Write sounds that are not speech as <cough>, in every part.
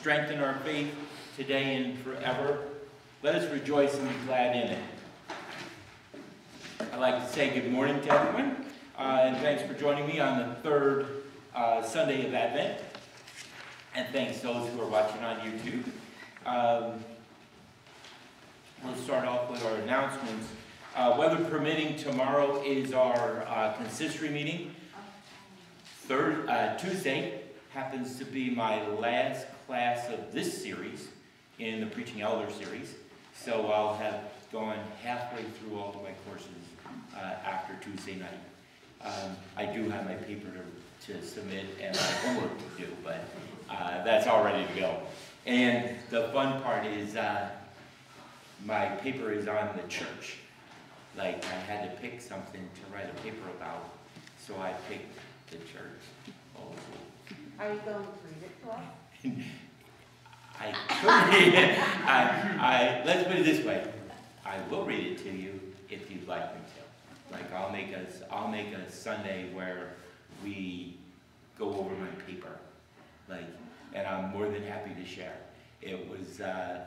strengthen our faith today and forever. Let us rejoice and be glad in it. I'd like to say good morning to everyone, uh, and thanks for joining me on the third uh, Sunday of Advent. And thanks to those who are watching on YouTube. Um, we'll start off with our announcements. Uh, weather permitting, tomorrow is our uh, consistory meeting. Third, uh, Tuesday happens to be my last class of this series in the Preaching Elder series. So I'll have gone halfway through all of my courses uh, after Tuesday night. Um, I do have my paper to, to submit and my homework to do, but uh, that's all ready to go. And the fun part is uh, my paper is on the church. Like I had to pick something to write a paper about, so I picked the church. Are you going to read it to us? <laughs> I could. I, I, let's put it this way. I will read it to you if you'd like me to. Like I'll make a, I'll make a Sunday where we go over my paper. Like, and I'm more than happy to share. It was, uh,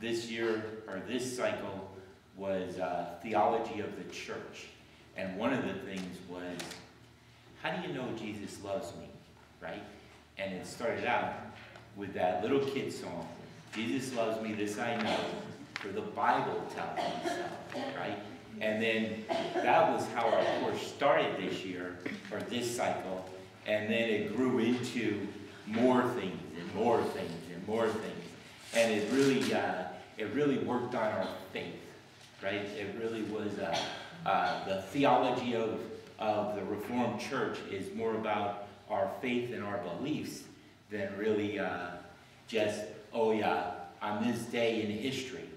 this year, or this cycle, was uh, theology of the church. And one of the things was, how do you know Jesus loves me, right? And it started out with that little kid song, Jesus loves me, this I know, for the Bible tells me so, right? And then that was how our course started this year, or this cycle, and then it grew into more things and more things and more things. And it really, uh, it really worked on our faith, right? It really was, uh, uh, the theology of, of the Reformed Church is more about our faith and our beliefs than really uh, just, oh yeah, on this day in history,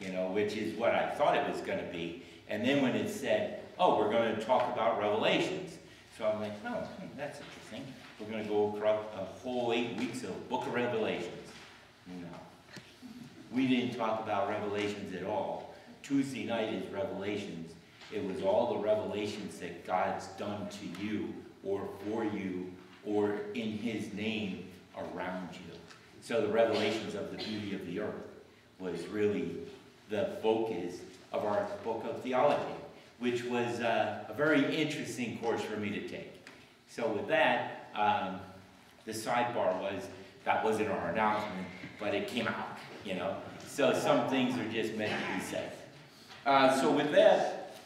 you know, which is what I thought it was going to be. And then when it said, oh, we're going to talk about Revelations. So I'm like, oh, that's interesting. We're going to go across a whole eight weeks of Book of Revelations. No. We didn't talk about Revelations at all. Tuesday night is Revelations. It was all the revelations that God's done to you or for you or in his name around you. So the revelations of the beauty of the earth was really the focus of our book of theology, which was uh, a very interesting course for me to take. So with that, um, the sidebar was, that wasn't our announcement, but it came out, you know. So some things are just meant to be said. Uh, so with that,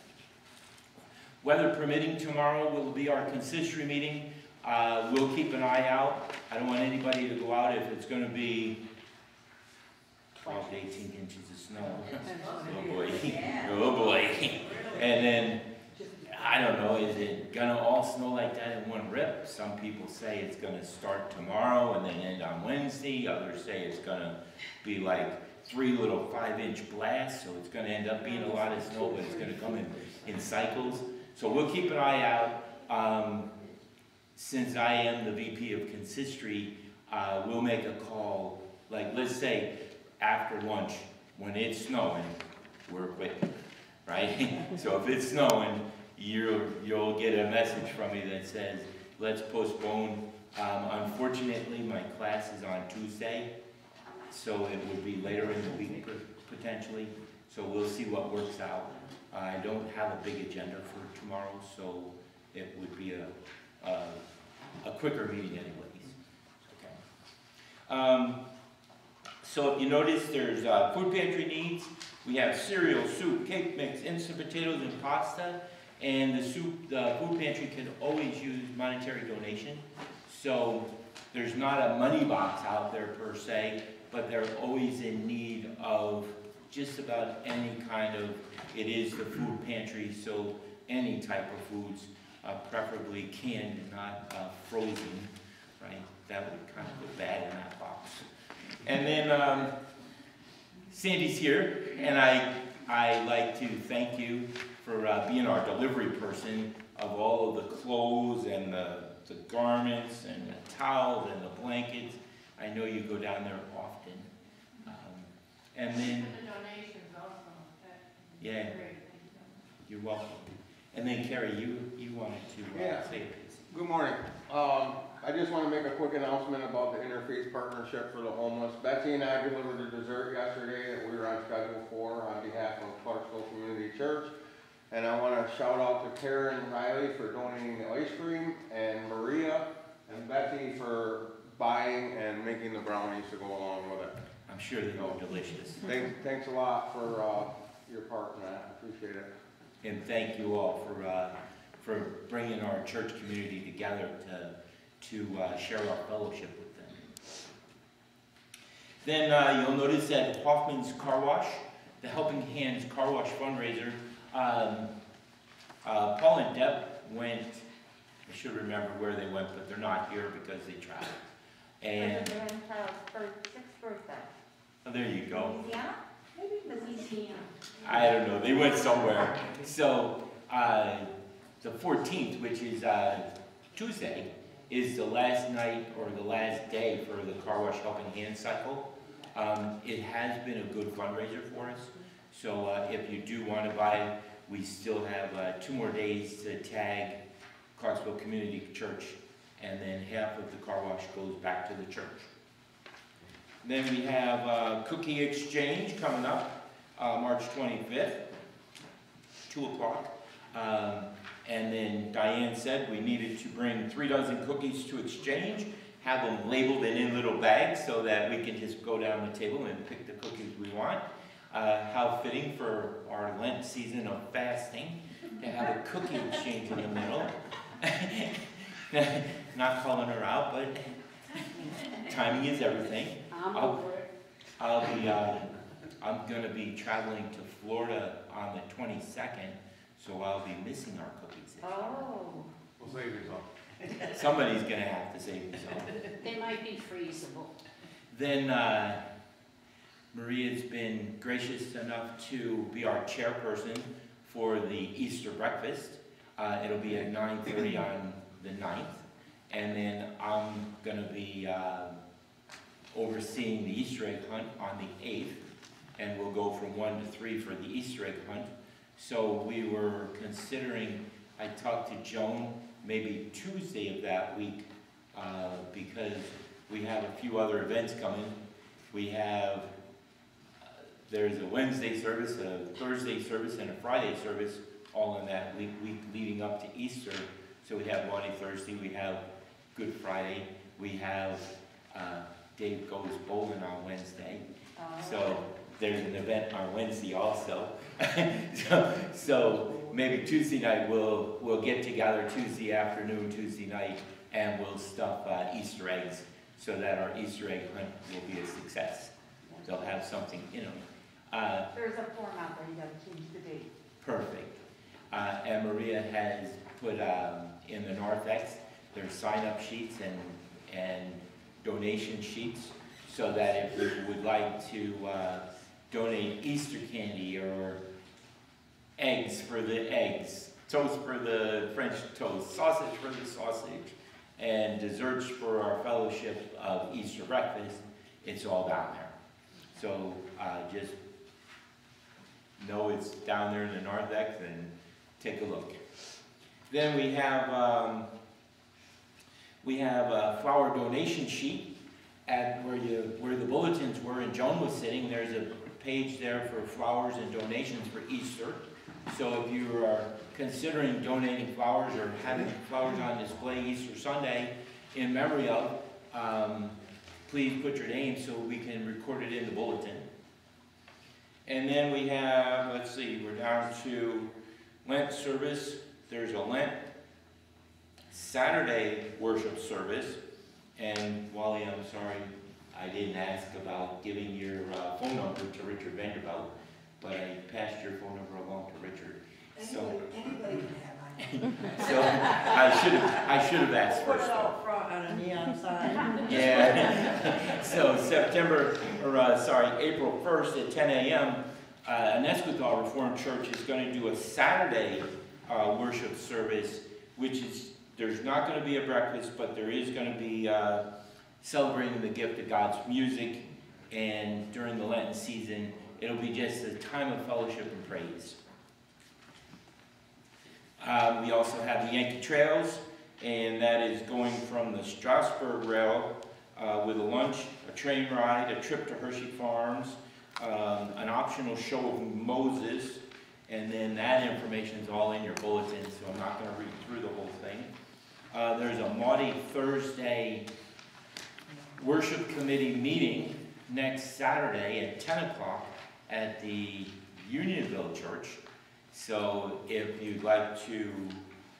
weather permitting, tomorrow will be our consistory meeting. Uh, we'll keep an eye out. I don't want anybody to go out if it's going to be 12 to 18 inches of snow. <laughs> oh boy. <laughs> <laughs> Oh boy. And then, I don't know, is it going to all snow like that in one rip? Some people say it's going to start tomorrow and then end on Wednesday. Others say it's going to be like three little five inch blasts, so it's going to end up being a lot of snow, but it's going to come in, in cycles. So we'll keep an eye out. Um, since I am the VP of Consistory, uh, we'll make a call, like let's say after lunch, when it's snowing, we're quitting, right? <laughs> so if it's snowing, you you'll get a message from me that says, let's postpone. Um, unfortunately, my class is on Tuesday, so it would be later in the week potentially. So we'll see what works out. I don't have a big agenda for tomorrow, so it would be a uh, a quicker meeting anyways. Okay. Um, so if you notice, there's uh, food pantry needs. We have cereal, soup, cake mix, instant potatoes, and pasta. And the soup, the food pantry can always use monetary donation. So there's not a money box out there per se, but they're always in need of just about any kind of, it is the food pantry, so any type of foods uh, preferably canned and not uh, frozen, right? That would kind of go bad in that box. And then um, Sandy's here, and I, I like to thank you for uh, being our delivery person of all of the clothes and the, the garments and the towels and the blankets. I know you go down there often. Um, and then, The donations also. yeah, you're welcome. And then Kerry, you, you wanted to Yeah. uh, say a piece. Good morning. Um, I just want to make a quick announcement about the interfaith partnership for the homeless. Betsy and I delivered a dessert yesterday that we were on schedule for on behalf of Clarksville Community Church. And I want to shout out to Karen Riley for donating the ice cream and Maria and Betsy for buying and making the brownies to go along with it. I'm sure they were delicious. Thanks, thanks a lot for, uh, your part in that. Appreciate it. And thank you all for, uh, for bringing our church community together to, to uh, share our fellowship with them. Then uh, you'll notice that Hoffman's Car Wash, the Helping Hands Car Wash fundraiser, um, uh, Paul and Deb went, I should remember where they went, but they're not here because they traveled. And, For the grandchild's sixth birthday. oh, there you go. Louisiana? I don't know, they went somewhere. So, uh, the fourteenth, which is, uh, Tuesday, is the last night or the last day for the car wash helping hand cycle. Um, it has been a good fundraiser for us, so, uh, if you do wanna buy, it, we still have, uh, two more days to tag Clarksville Community Church, and then half of the car wash goes back to the church. Then we have, uh, cookie exchange coming up uh, March 25th, 2 o'clock. Um, And then Diane said we needed to bring three dozen cookies to exchange, have them labeled and in little bags so that we can just go down the table and pick the cookies we want. Uh, How fitting for our Lent season of fasting to have a cookie exchange in the middle. <laughs> Not calling her out, but timing is everything. I'm I'll- over it. I'll be, uh, I'm gonna be traveling to Florida on the twenty-second, so I'll be missing our cookies. Oh. We'll save yourself. <laughs> Somebody's gonna have to save me some. They might be freezable. Then, uh, Maria's been gracious enough to be our chairperson for the Easter breakfast. Uh, it'll be at nine thirty on the 9th, and then I'm gonna be, uh, overseeing the Easter egg hunt on the eighth, and we'll go from one to three for the Easter egg hunt. So we were considering, I talked to Joan, maybe Tuesday of that week, uh, because we have a few other events coming. We have, uh, there's a Wednesday service, a Thursday service, and a Friday service, all in that week, week leading up to Easter. So we have Monday, Thursday, we have Good Friday, we have, uh, Dave Goes Bowling on Wednesday. Oh. So there's an event on Wednesday also. <laughs> So, so maybe Tuesday night, we'll, we'll get together Tuesday afternoon, Tuesday night, and we'll stuff uh, Easter eggs so that our Easter egg hunt will be a success. They'll have something in them. Uh, There's a form out there, you gotta change the date. Perfect. Uh, And Maria has put um, in the narthex, there's sign-up sheets and, and donation sheets, so that if you would like to uh, donate Easter candy or eggs for the eggs, toast for the French toast, sausage for the sausage, and desserts for our fellowship of Easter breakfast, it's all down there. So uh, just know it's down there in the narthex and take a look. Then we have, um, we have a flower donation sheet at where you, where the bulletins were and Joan was sitting, there's a page there for flowers and donations for Easter. So if you are considering donating flowers or having flowers on display Easter Sunday in memory of, um, please put your name so we can record it in the bulletin. And then we have, let's see, we're down to Lent service. There's a Lent Saturday worship service. And Wally, I'm sorry, I didn't ask about giving your uh, phone number to Richard Vanderbilt, but I passed your phone number along to Richard. So, Anybody can have mine. <laughs> so I should have, I should have asked first it though. front on a neon sign. <laughs> Yeah. <laughs> So September, or uh, sorry, April 1st at 10 a.m., uh, Onesquethaw Reformed Church is going to do a Saturday uh, worship service, which is, there's not going to be a breakfast, but there is going to be uh, celebrating the gift of God's music. And during the Lenten season, it'll be just a time of fellowship and praise. Um, we also have the Yankee Trails, and that is going from the Strasburg Rail uh, with a lunch, a train ride, a trip to Hershey Farms, um, an optional show of Moses, and then that information is all in your bulletin, so I'm not going to read through the whole thing. Uh, there's a Maundy Thursday worship committee meeting next Saturday at 10 o'clock at the Unionville Church. So if you'd like to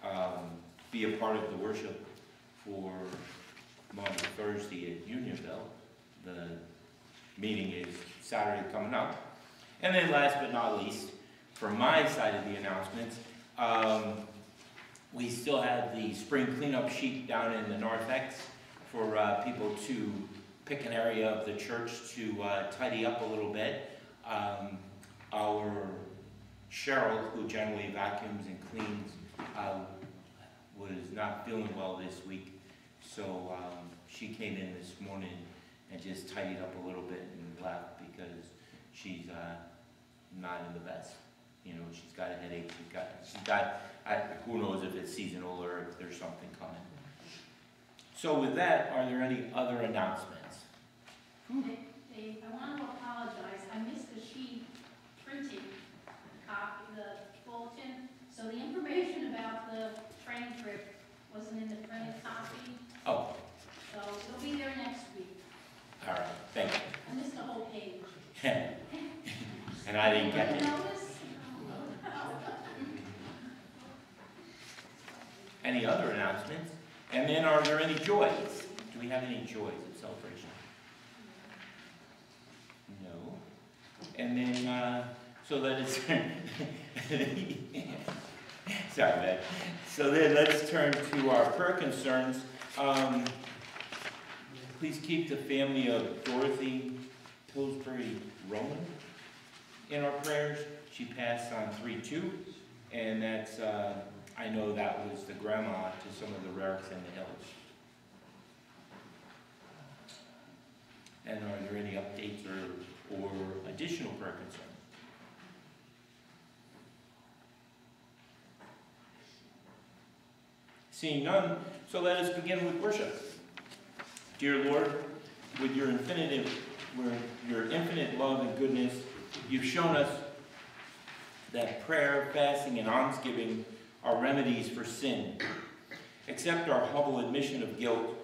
um, be a part of the worship for Maundy Thursday at Unionville, the meeting is Saturday coming up. And then last but not least, from my side of the announcements, um, we still have the spring cleanup sheet down in the narthex for uh, people to pick an area of the church to uh, tidy up a little bit. Um, our Cheryl, who generally vacuums and cleans, uh, was not feeling well this week, so um, she came in this morning and just tidied up a little bit and left because she's uh, not in the best. You know, she's got a headache, she's got, she's got, I, who knows if it's seasonal or if there's something coming. So with that, are there any other announcements? Dave, I want to apologize, I missed the sheet printing copy, the bulletin, so the information about the train trip wasn't in the printed copy, Oh, so it'll be there next week. all right, thank you. I missed the whole page. <laughs> And I didn't get it. Notice? Any other announcements? And then are there any joys? Do we have any joys of celebration? No. And then, uh, so let us, <laughs> sorry, man. So then let's turn to our prayer concerns. Um, please keep the family of Dorothy Pillsbury Roman in our prayers. She passed on three two, and that's, uh, I know that was the grandma to some of the Rariks in the Hills. And are there any updates or, or additional prayer concerns? Seeing none, so let us begin with worship. Dear Lord, with your infinite, with your infinite love and goodness, you've shown us that prayer, fasting, and almsgiving are remedies for sin. Accept our humble admission of guilt,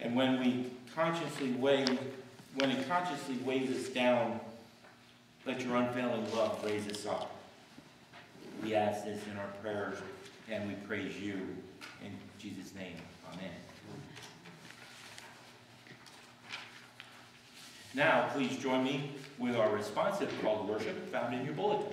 and when we consciously weigh, when it consciously weighs us down, let your unfailing love raise us up. We ask this in our prayers, and we praise you. In Jesus' name, amen. Now, please join me with our responsive call to worship found in your bulletin.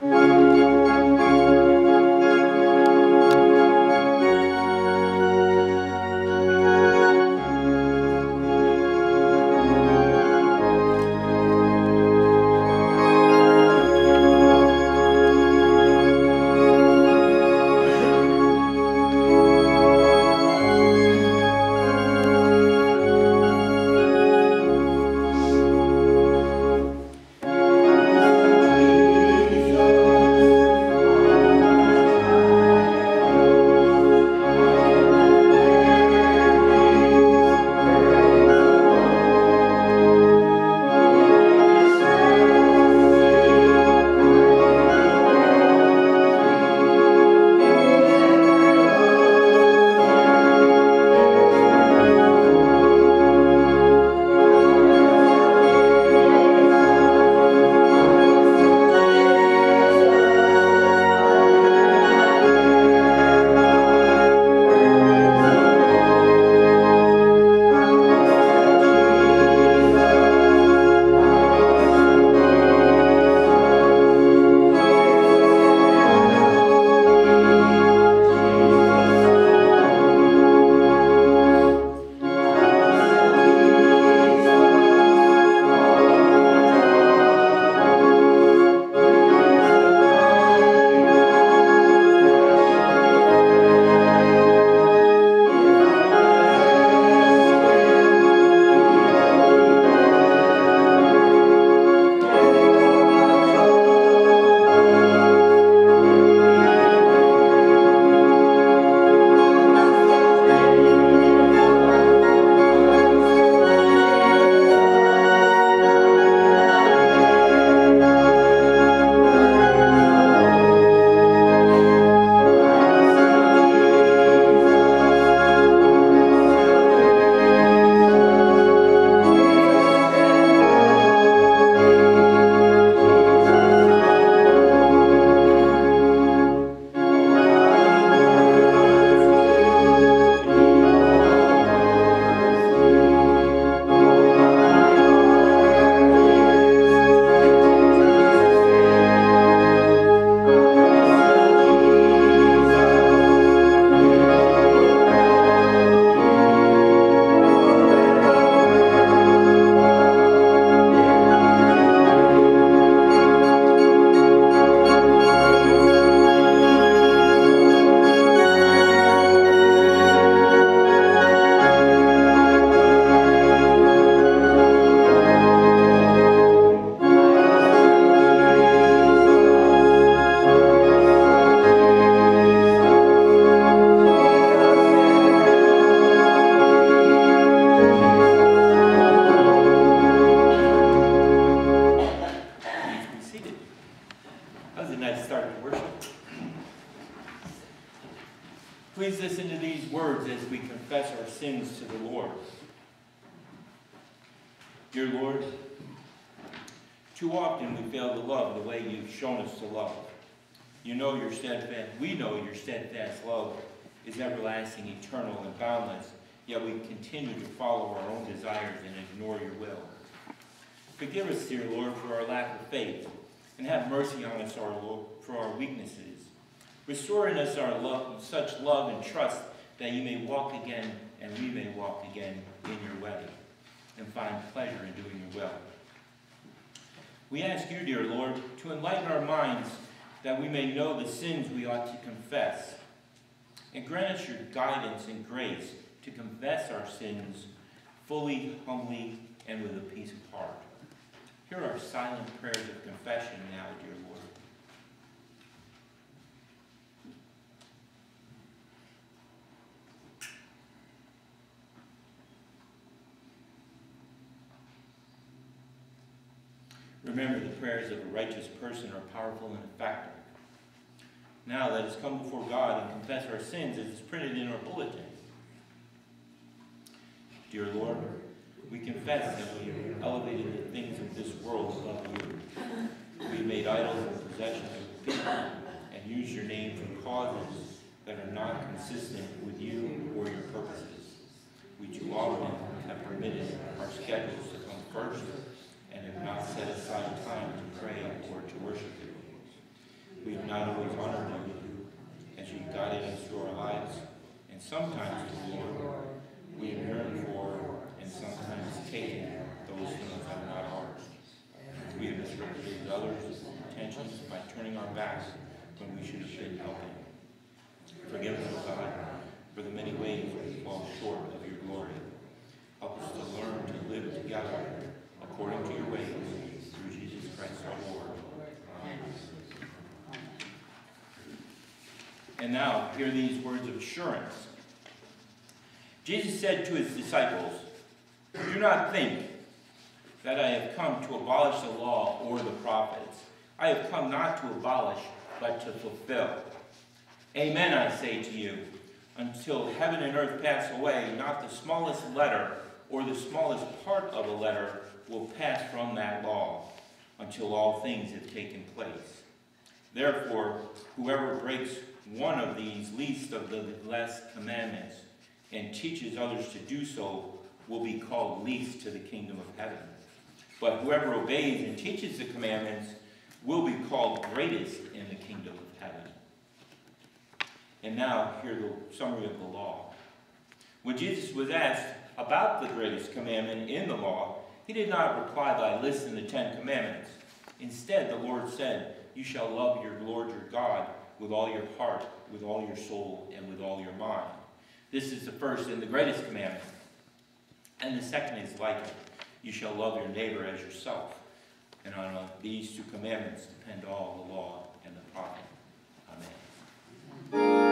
Jesus, enlighten our minds that we may know the sins we ought to confess. And grant us your guidance and grace to confess our sins fully, humbly, and with a peace of heart. Hear our silent prayers of confession now, dear Lord. Remember, the prayers of a righteous person are powerful and effective. Now let us come before God and confess our sins as is printed in our bulletin. Dear Lord, we confess that we have elevated the things of this world above you. We made idols and possessions of people and used your name for causes that are not consistent with you or your purposes. We too often have permitted our schedules to come first have not set aside time to pray or to worship you. We have not always honored you as you guided us through our lives, and sometimes, Lord, we have yearned for and sometimes taken those things that are not ours. We have misrepresented others' intentions by turning our backs when we should have been helping. Forgive us, God, for the many ways we fall short of your glory. Help us to learn to live together according to your ways through Jesus Christ our Lord. Amen. And now, hear these words of assurance. Jesus said to his disciples, Do not think that I have come to abolish the law or the prophets. I have come not to abolish, but to fulfill. Amen, I say to you, until heaven and earth pass away, not the smallest letter or the smallest part of a letter will pass from that law until all things have taken place. Therefore, whoever breaks one of these least of the less commandments and teaches others to do so will be called least to the kingdom of heaven. But whoever obeys and teaches the commandments will be called greatest in the kingdom of heaven. And now, hear the summary of the law. When Jesus was asked about the greatest commandment in the law, he did not reply by listing the Ten Commandments. Instead, the Lord said, You shall love your Lord your God with all your heart, with all your soul, and with all your mind. This is the first and the greatest commandment. And the second is like it. You shall love your neighbor as yourself. And on these two commandments depend all the law and the prophet. Amen.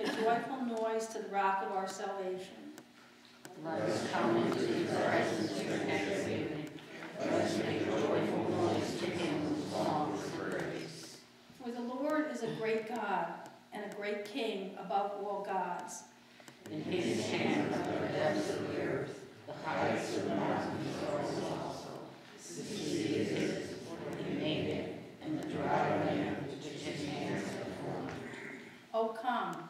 make a joyful noise to the rock of our salvation. Let us come into the presence of your thanksgiving. Let us make a joyful noise to him who longs for grace. For the Lord is a great God and a great King above all gods. In his hands are the depths of the earth, the heights of the mountains are his also. The sea is his, for he made it, and the dry land which his hands have formed. O come,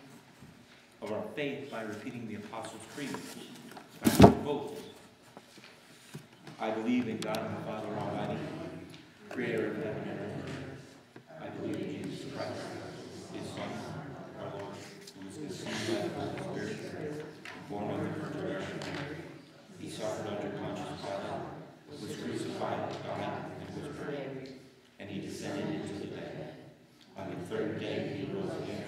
of our faith by repeating the Apostles' Creed. By vote. I believe in God the Father Almighty, creator of heaven and earth. I believe in Jesus Christ, his Son, our Lord, who was conceived by the Holy Spirit, born of the Virgin Mary. He suffered under Pontius Pilate, was crucified, died, and was buried and he descended into the dead. On the third day, he rose again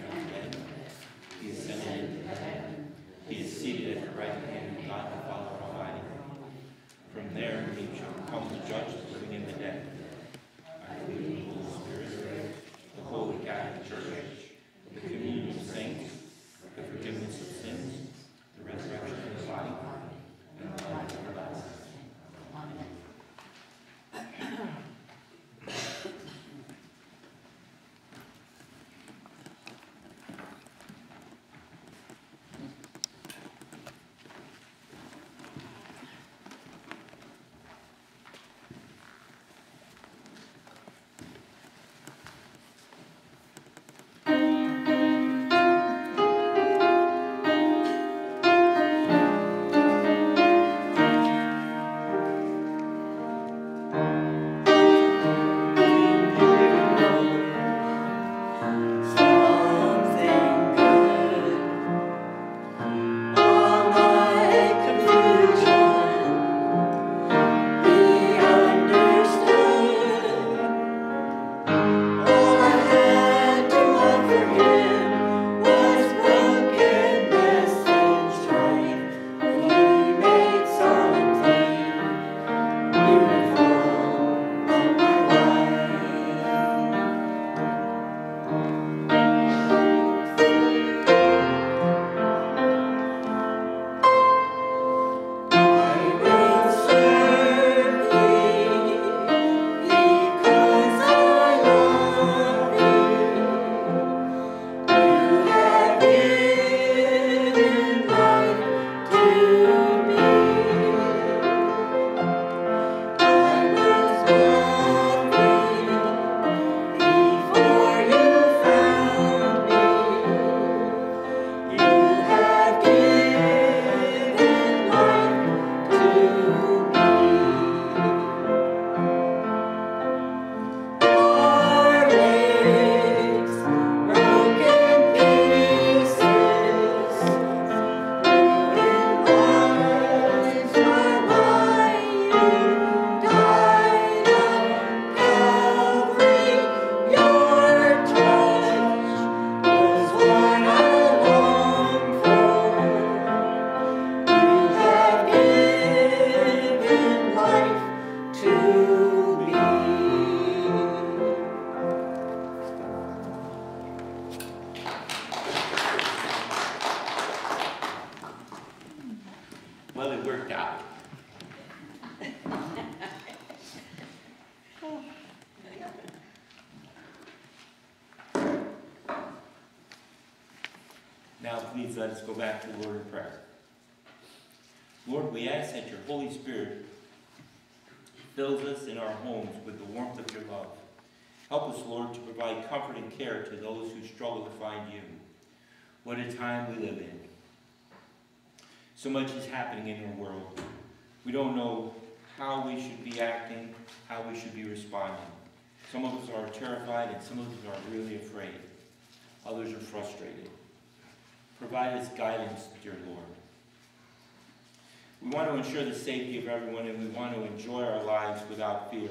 ensure the safety of everyone and we want to enjoy our lives without fear.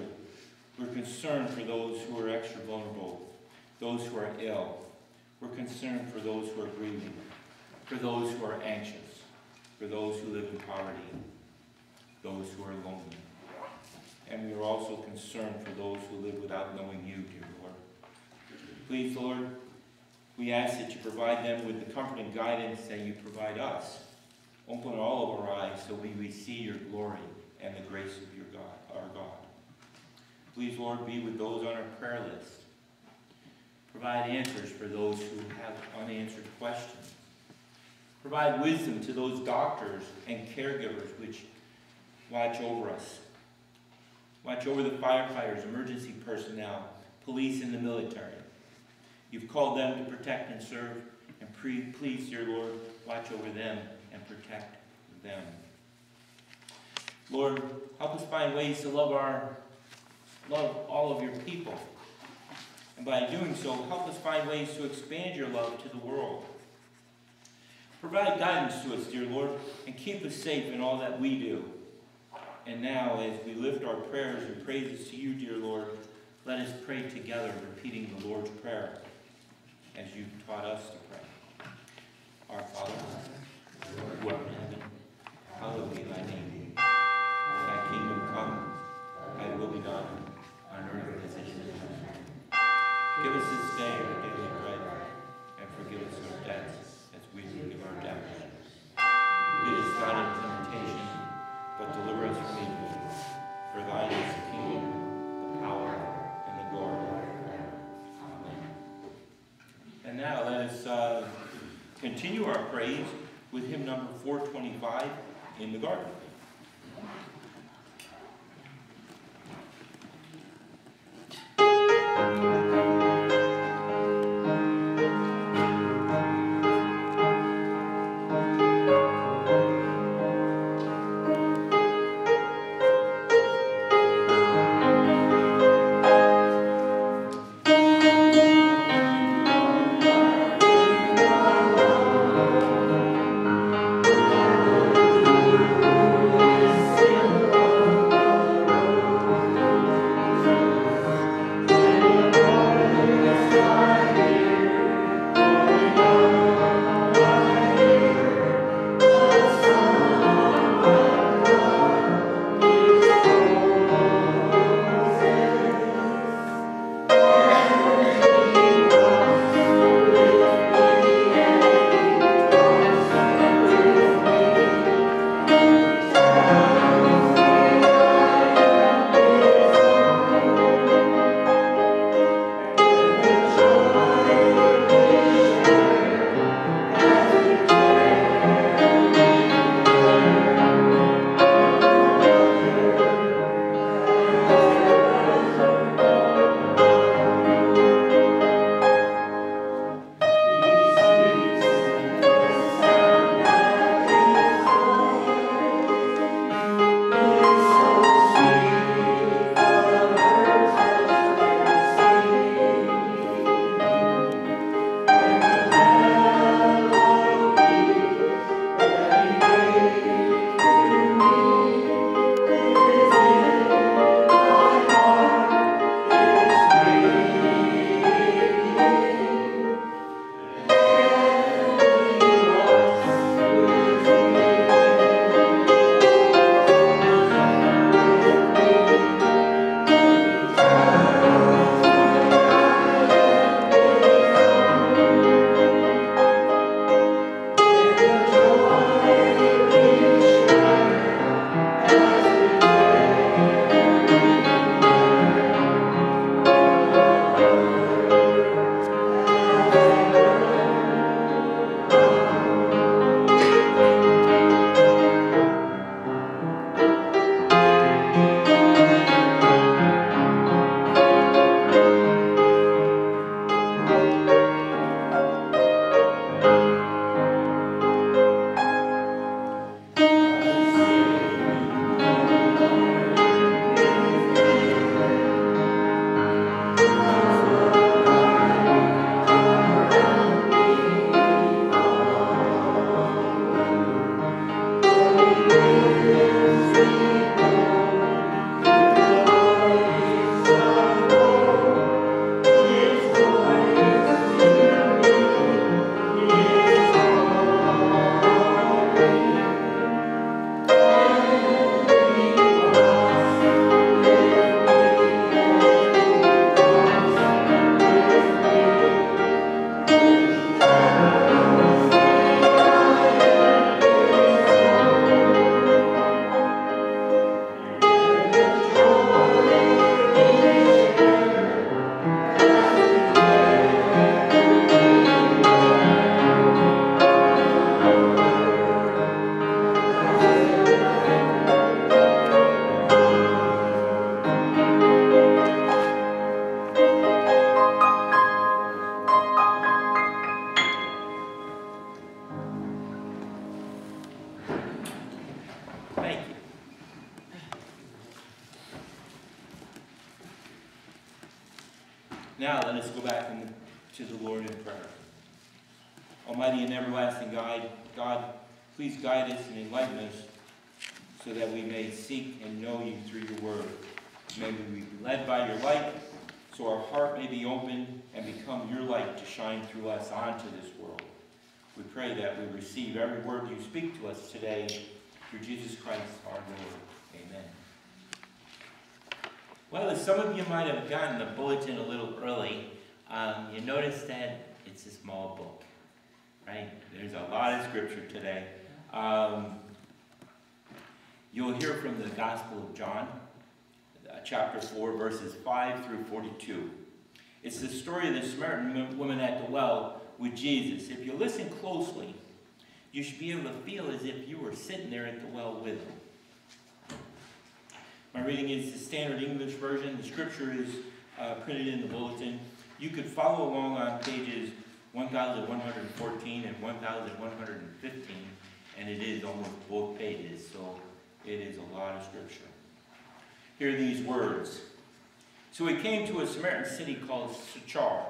We're concerned for those who are extra vulnerable, those who are ill. We're concerned for those who are grieving, for those who are anxious, for those who live in poverty, those who are lonely. And we are also concerned for those who live without knowing you, dear Lord. Please, Lord, We ask that you provide them with the comfort and guidance that you provide us. Open all of our eyes so we may see your glory and the grace of your God, our God. Please, Lord, be with those on our prayer list. Provide answers for those who have unanswered questions. Provide wisdom to those doctors and caregivers which watch over us. Watch over the firefighters, emergency personnel, police, and the military. You've called them to protect and serve, and please, dear Lord, watch over them and protect them. Lord, help us find ways to love our, love all of your people. And by doing so, help us find ways to expand your love to the world. Provide guidance to us, dear Lord, and keep us safe in all that we do. And now, as we lift our prayers and praises to you, dear Lord, let us pray together, repeating the Lord's Prayer as you've taught us to pray. Our Father, art in heaven, hallowed be thy name. Thy kingdom come, thy will be done, on earth as it is in heaven. Give us this day our daily bread, and forgive us our debts as we forgive our debtors. Lead us not into temptation, but deliver us from evil. For thine is the kingdom, the power, and the glory. Amen. And now let us uh, continue our praise with hymn number 425, In the Garden. Some of you might have gotten the bulletin a little early, um, you notice that it's a small book, right? There's a lot of scripture today. Um, you'll hear from the Gospel of John, uh, chapter 4, verses 5 through 42. It's the story of the Samaritan woman at the well with Jesus. If you listen closely, you should be able to feel as if you were sitting there at the well with him. My reading is the Standard English Version. The scripture is uh, printed in the bulletin. You could follow along on pages 1114 and 1115, and it is almost both pages, so it is a lot of scripture. Hear these words. So he came to a Samaritan city called Sychar,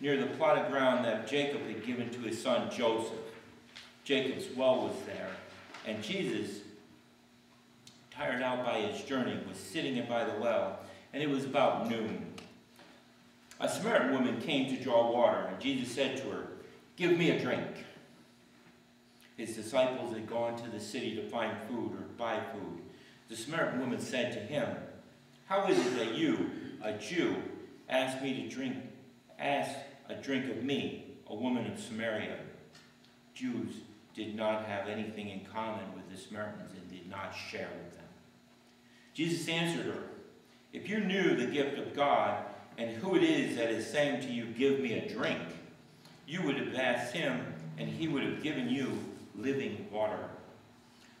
near the plot of ground that Jacob had given to his son Joseph. Jacob's well was there, and Jesus, tired out by his journey, was sitting by the well, and it was about noon. A Samaritan woman came to draw water, and Jesus said to her, Give me a drink. His disciples had gone to the city to find food or buy food. The Samaritan woman said to him, How is it that you, a Jew, ask me to drink, ask a drink of me, a woman of Samaria? Jews did not have anything in common with the Samaritans and did not share with them. Jesus answered her, If you knew the gift of God and who it is that is saying to you, Give me a drink, you would have asked him, and he would have given you living water.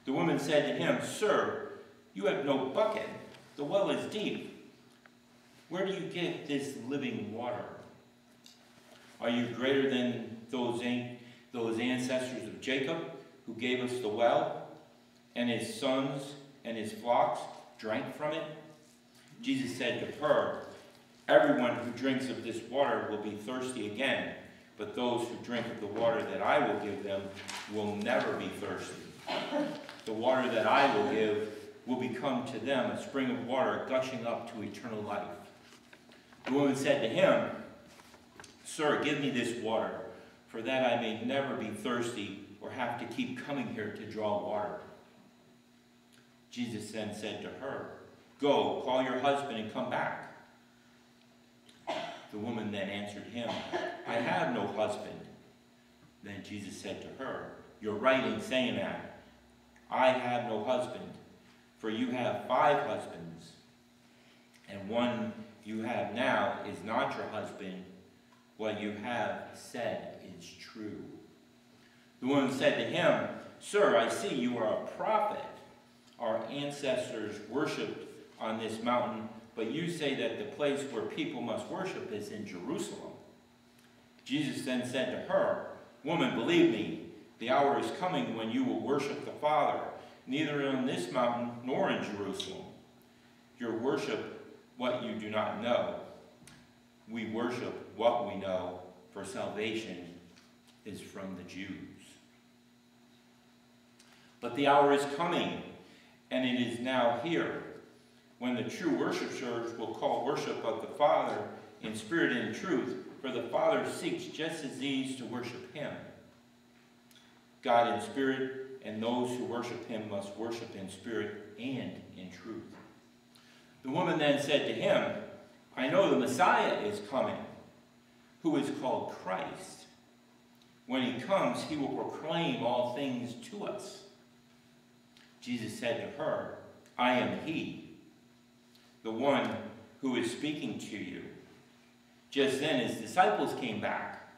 The woman said to him, Sir, you have no bucket. The well is deep. Where do you get this living water? Are you greater than those, those ancestors of Jacob who gave us the well, and his sons and his flocks drank from it? Jesus said to her, Everyone who drinks of this water will be thirsty again, but those who drink of the water that I will give them will never be thirsty. The water that I will give will become to them a spring of water gushing up to eternal life. The woman said to him, Sir, give me this water, for that I may never be thirsty or have to keep coming here to draw water. Jesus then said to her, Go, call your husband and come back. The woman then answered him, I have no husband. Then Jesus said to her, You're right in saying that. I have no husband, for you have five husbands, and one you have now is not your husband. What you have said is true. The woman said to him, Sir, I see you are a prophet. Our ancestors worshipped on this mountain, but you say that the place where people must worship is in Jerusalem. Jesus then said to her, Woman, believe me, the hour is coming when you will worship the Father, neither on this mountain nor in Jerusalem. You worship what you do not know. We worship what we know, for salvation is from the Jews. But the hour is coming, and it is now here, when the true worshipers will call worship of the Father in spirit and truth, for the Father seeks just as these to worship him. God in spirit, and those who worship him must worship in spirit and in truth. The woman then said to him, I know the Messiah is coming, who is called Christ. When he comes, he will proclaim all things to us. Jesus said to her, I am he, the one who is speaking to you. Just then his disciples came back.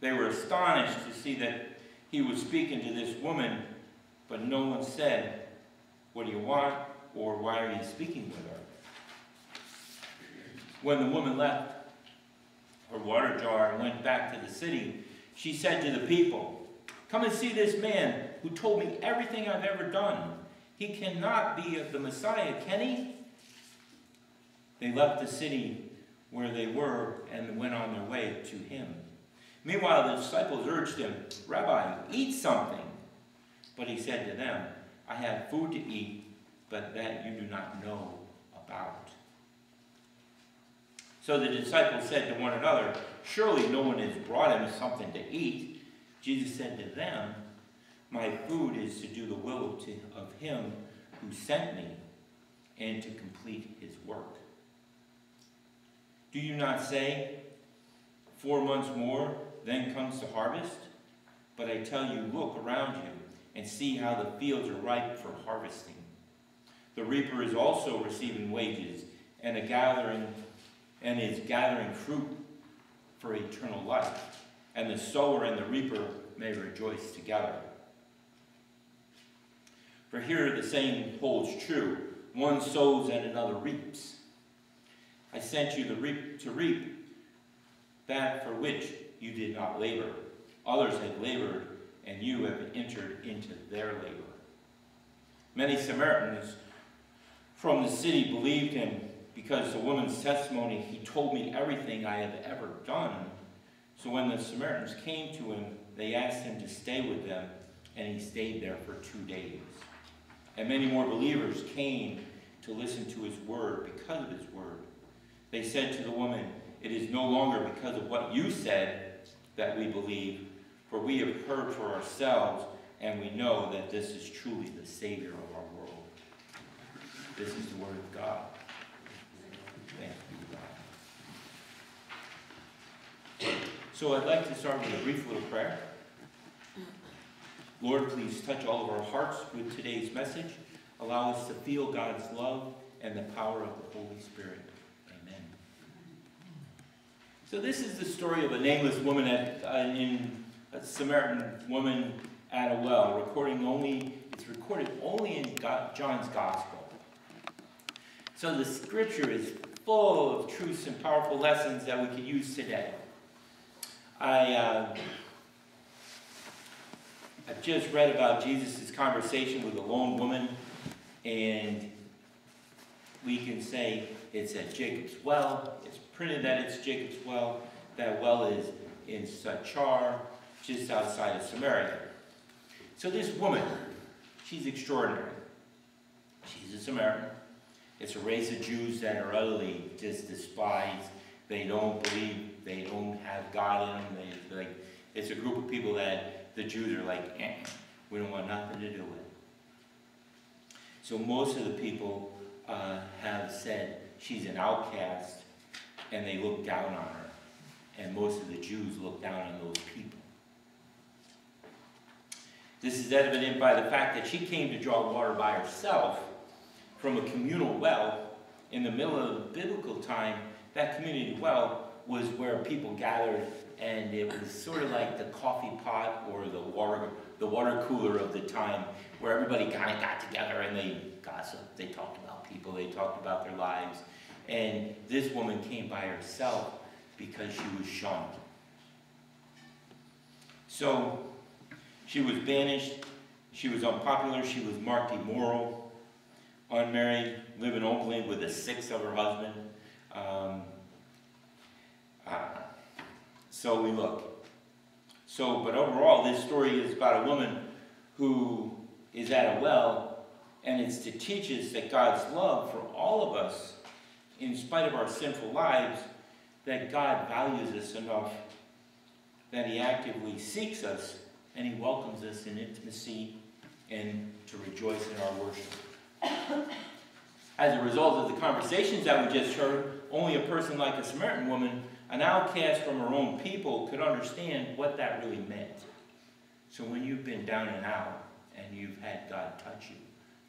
They were astonished to see that he was speaking to this woman, but no one said, What do you want? or Why are you speaking with her? When the woman left her water jar and went back to the city, she said to the people, Come and see this man who told me everything I've ever done. He cannot be the Messiah, can he? They left the city where they were and went on their way to him. Meanwhile, the disciples urged him, Rabbi, eat something. But he said to them, I have food to eat, but that you do not know about. So the disciples said to one another, Surely no one has brought him something to eat. Jesus said to them, My food is to do the will of him who sent me and to complete his work. Do you not say, Four months more, then comes the harvest? But I tell you, look around you and see how the fields are ripe for harvesting. The reaper is also receiving wages and a gathering and is gathering fruit for eternal life. And the sower and the reaper may rejoice together. For here the saying holds true one sows and another reaps. I sent you to reap, to reap that for which you did not labor. Others had labored, and you have entered into their labor. Many Samaritans from the city believed him because the woman's testimony, he told me everything I have ever done. So when the Samaritans came to him, they asked him to stay with them, and he stayed there for two days. And many more believers came to listen to his word because of his word. They said to the woman, It is no longer because of what you said that we believe, for we have heard for ourselves, and we know that this is truly the Savior of our world. This is the word of God. God. So I'd like to start with a brief little prayer. Lord, please touch all of our hearts with today's message. Allow us to feel God's love and the power of the Holy Spirit. Amen. So this is the story of a nameless woman at, uh, in a Samaritan woman at a well, recording only, it's recorded only in God, John's Gospel. So the scripture is full of truths and powerful lessons that we can use today. I, uh, I've just read about Jesus' conversation with a lone woman, and we can say it's at Jacob's well. It's printed that it's Jacob's well. That well is in Sachar, just outside of Samaria. So this woman, she's extraordinary. She's a Samaritan. It's a race of Jews that are utterly just despised. They don't believe, they don't have God in them. They, like, it's a group of people that the Jews are like, eh, we don't want nothing to do with. it. So most of the people uh, have said she's an outcast, and they look down on her. And most of the Jews look down on those people. This is evident by the fact that she came to draw water by herself from a communal well in the middle of the biblical time. That community well was where people gathered, and it was sort of like the coffee pot or the water, the water cooler of the time, where everybody kind of got together and they gossiped, they talked about people, they talked about their lives. And this woman came by herself because she was shunned. So she was banished, she was unpopular, she was marked immoral, unmarried, living openly with the sixth of her husband. Um, so we look. So, but overall, this story is about a woman who is at a well, and it's to teach us that God's love for all of us, in spite of our sinful lives, that God values us enough that He actively seeks us and He welcomes us in intimacy and to rejoice in our worship. As a result of the conversations that we just heard, only a person like a Samaritan woman, an outcast from her own people, could understand what that really meant. So when you've been down and out and you've had God touch you,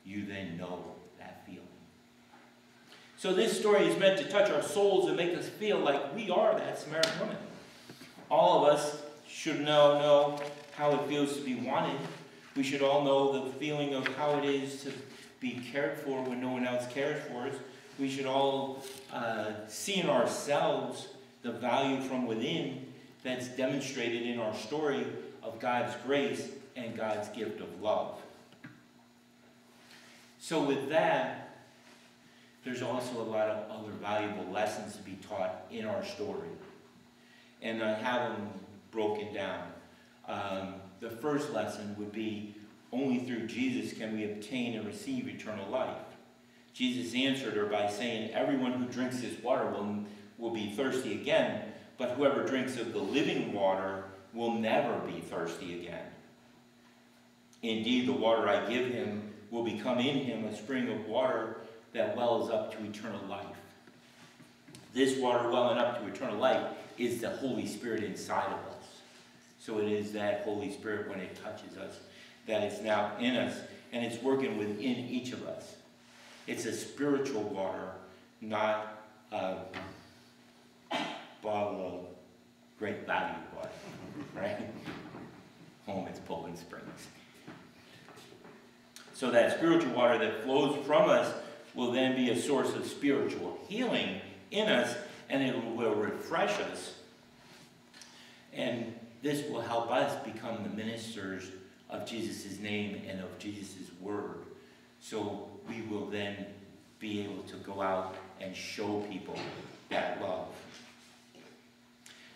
you then know that feeling. So this story is meant to touch our souls and make us feel like we are that Samaritan woman. All of us should know, know how it feels to be wanted. We should all know the feeling of how it is to be cared for when no one else cares for us. We should all uh, see in ourselves the value from within that's demonstrated in our story of God's grace and God's gift of love. So with that, there's also a lot of other valuable lessons to be taught in our story. And I have them broken down. Um, the first lesson would be only through Jesus can we obtain and receive eternal life. Jesus answered her by saying, Everyone who drinks this water will, will be thirsty again, but whoever drinks of the living water will never be thirsty again. Indeed, the water I give him will become in him a spring of water that wells up to eternal life. This water welling up to eternal life is the Holy Spirit inside of us. So it is that Holy Spirit when it touches us, that is now in us, and it's working within each of us. It's a spiritual water, not a of great value water, right? Home it's Poland Springs. So that spiritual water that flows from us will then be a source of spiritual healing in us, and it will refresh us. And this will help us become the ministers of Jesus' name and of Jesus' word. So we will then be able to go out and show people that love.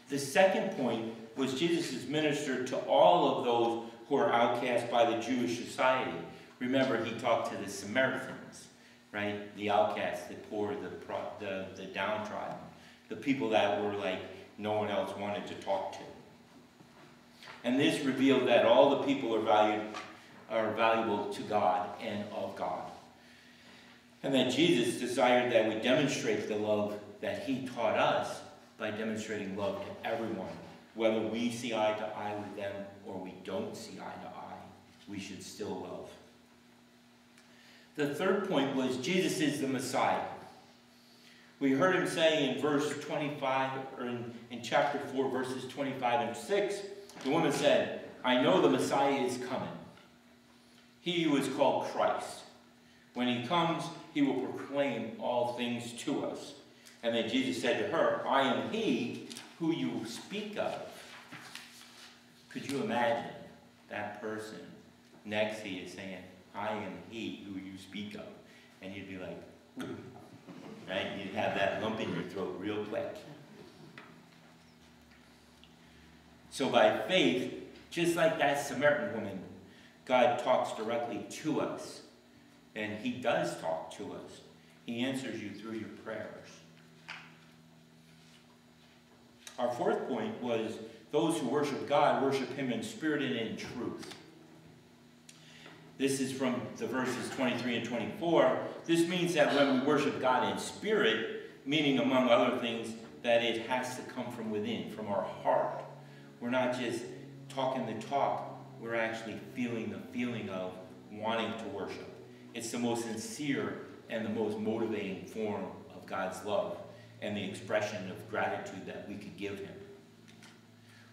The second point was Jesus is ministered to all of those who are outcast by the Jewish society. Remember, he talked to the Samaritans, right? The outcasts, the poor, the, the, the downtrodden, the people that were like no one else wanted to talk to. And this revealed that all the people are valued are valuable to God and of God. And that Jesus desired that we demonstrate the love that he taught us by demonstrating love to everyone. Whether we see eye to eye with them or we don't see eye to eye, we should still love. The third point was Jesus is the Messiah. We heard him say in verse 25, or in, in chapter 4, verses 25 and 6, the woman said, I know the Messiah is coming. He who is called Christ. When he comes, he will proclaim all things to us. And then Jesus said to her, I am he who you speak of. Could you imagine that person next to you saying, I am he who you speak of? And you'd be like, right? You'd have that lump in your throat real quick. So by faith, just like that Samaritan woman, God talks directly to us. And he does talk to us. He answers you through your prayers. Our fourth point was those who worship God worship him in spirit and in truth. This is from the verses 23 and 24. This means that when we worship God in spirit, meaning among other things, that it has to come from within, from our heart. We're not just talking the talk, we're actually feeling the feeling of wanting to worship. It's the most sincere and the most motivating form of God's love and the expression of gratitude that we could give him.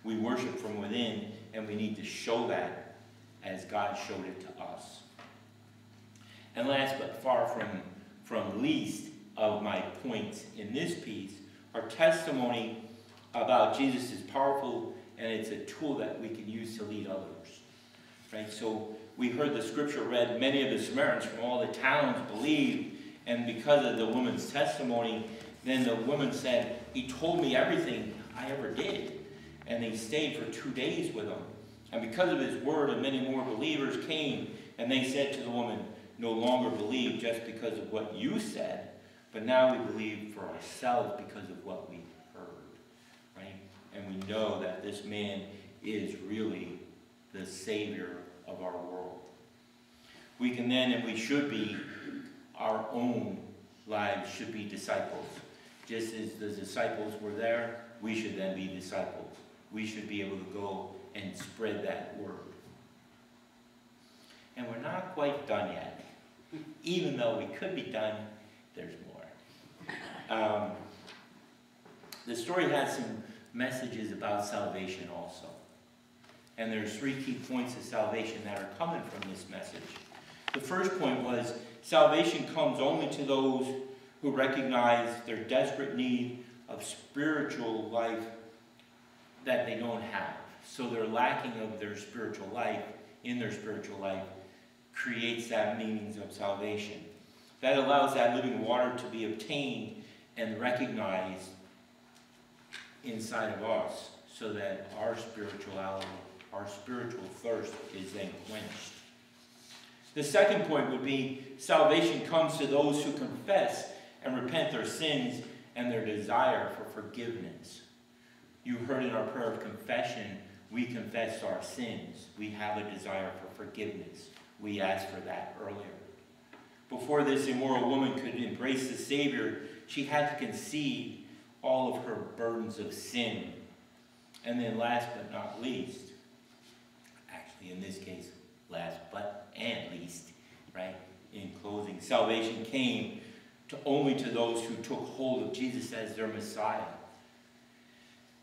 We worship from within and we need to show that as God showed it to us. And last but far from, from least of my points in this piece, our testimony about Jesus is powerful and it's a tool that we can use to lead others. Right? So we heard the scripture read, many of the Samaritans from all the towns believed, and because of the woman's testimony, then the woman said, he told me everything I ever did. And they stayed for two days with him. And because of his word, and many more believers came, and they said to the woman, no longer believe just because of what you said, but now we believe for ourselves because of what we heard. Right? And we know that this man is really the Savior of our world. We can then, and we should be, our own lives should be disciples. Just as the disciples were there, we should then be disciples. We should be able to go and spread that word. And we're not quite done yet. Even though we could be done, there's more. Um, the story has some messages about salvation also. And there's three key points of salvation that are coming from this message. The first point was salvation comes only to those who recognize their desperate need of spiritual life that they don't have. So their lacking of their spiritual life, in their spiritual life, creates that meanings of salvation. That allows that living water to be obtained and recognized inside of us so that our spirituality, our spiritual thirst is then quenched. The second point would be salvation comes to those who confess and repent their sins and their desire for forgiveness. You heard in our prayer of confession, we confess our sins. We have a desire for forgiveness. We asked for that earlier. Before this immoral woman could embrace the Savior, she had to concede all of her burdens of sin. And then last but not least, actually in this case, last but and least, right? In closing, salvation came to only to those who took hold of Jesus as their Messiah.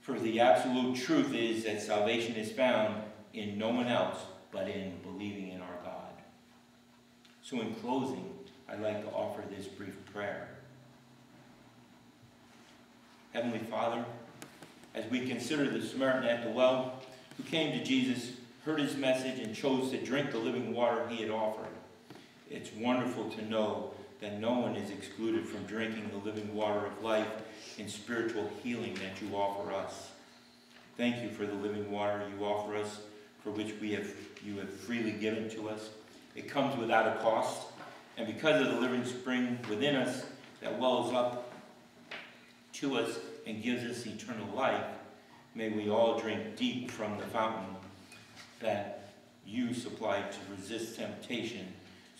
For the absolute truth is that salvation is found in no one else but in believing in our God. So in closing, I'd like to offer this brief prayer. Heavenly Father, as we consider the Samaritan at the well who came to Jesus, heard his message, and chose to drink the living water he had offered, it's wonderful to know that no one is excluded from drinking the living water of life and spiritual healing that you offer us. Thank you for the living water you offer us, for which we have, you have freely given to us. It comes without a cost, and because of the living spring within us that wells up to us and gives us eternal life, may we all drink deep from the fountain that you supply to resist temptation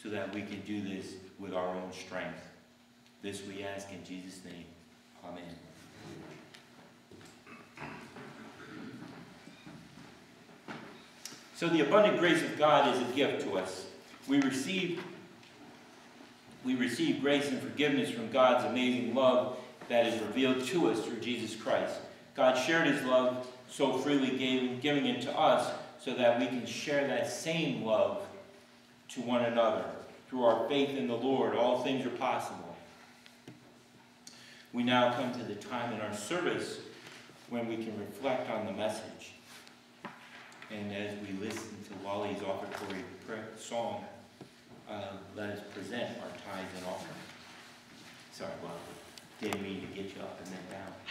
so that we can do this with our own strength. This we ask in Jesus' name. Amen. So the abundant grace of God is a gift to us. We receive, we receive grace and forgiveness from God's amazing love that is revealed to us through Jesus Christ. God shared his love so freely, gave, giving it to us so that we can share that same love to one another. Through our faith in the Lord, all things are possible. We now come to the time in our service when we can reflect on the message. And as we listen to Wally's offertory song, uh, let us present our tithes and offering. Sorry, Wally. Didn't mean to get you up and then down.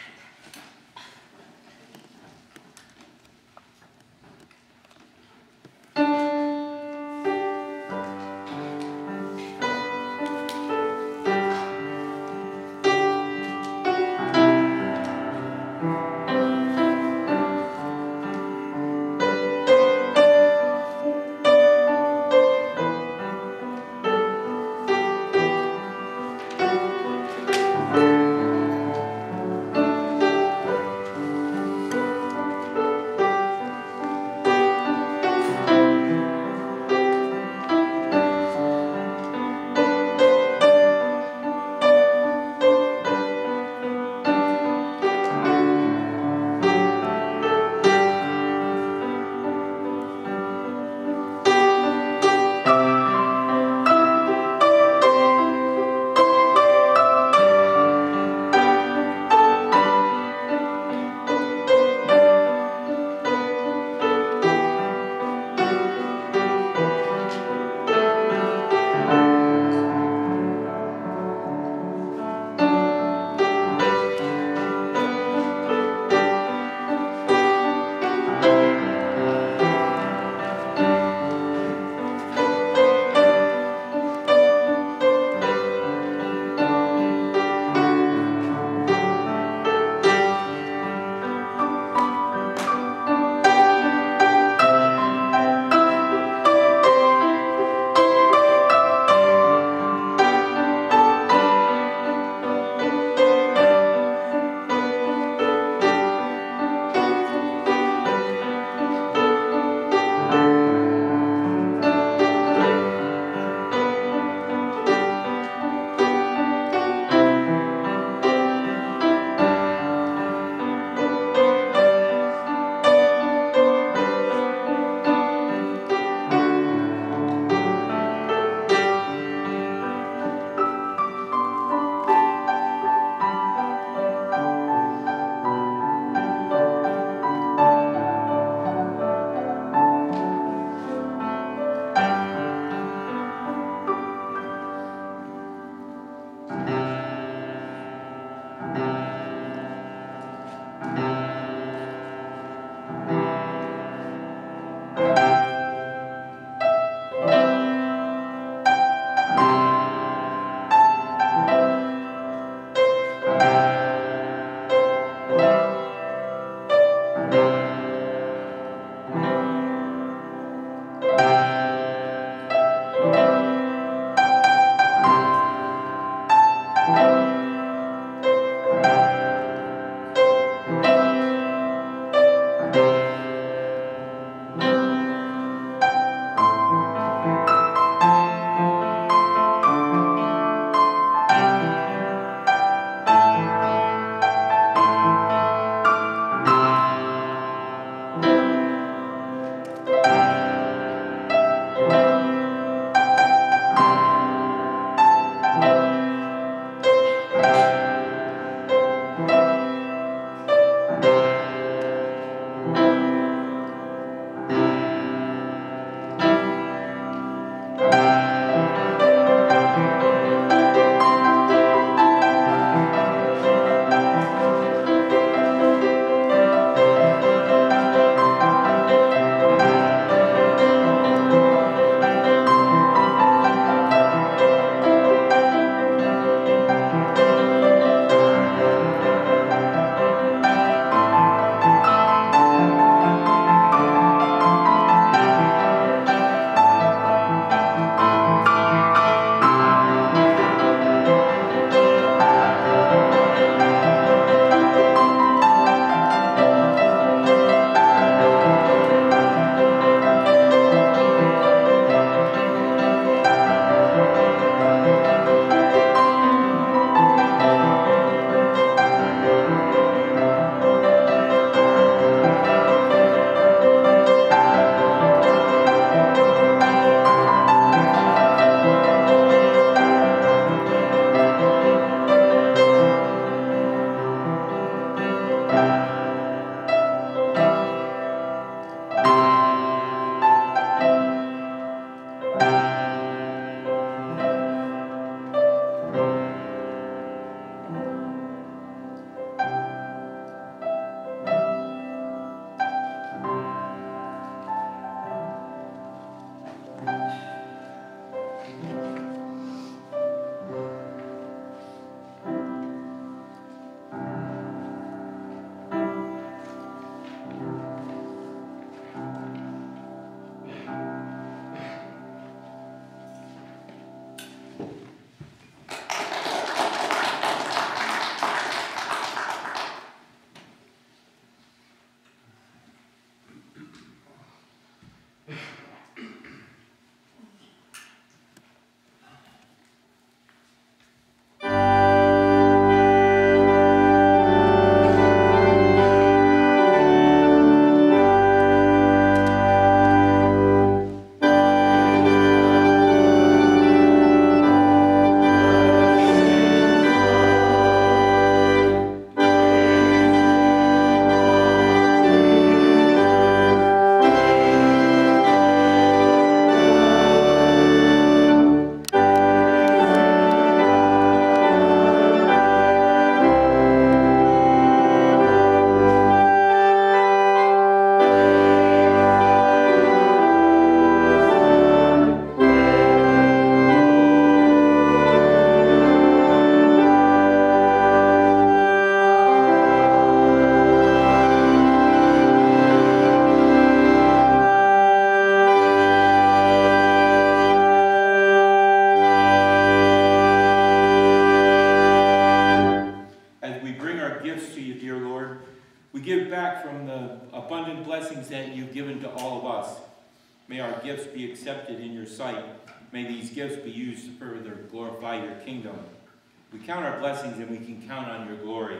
We count our blessings and we can count on your glory.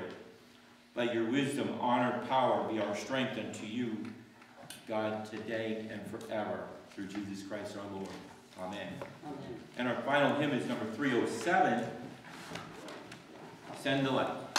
Let your wisdom, honor, power be our strength unto you, God, today and forever, through Jesus Christ our Lord. Amen. Amen. And our final hymn is number 307, Send the Light.